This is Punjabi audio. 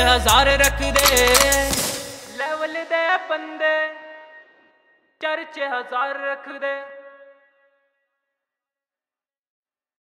ਹਜ਼ਾਰ ਰੱਖਦੇ। ਲੈਵਲ ਦੇ ਬੰਦੇ ਚਰਚੇ ਹਜ਼ਾਰ ਰੱਖਦੇ।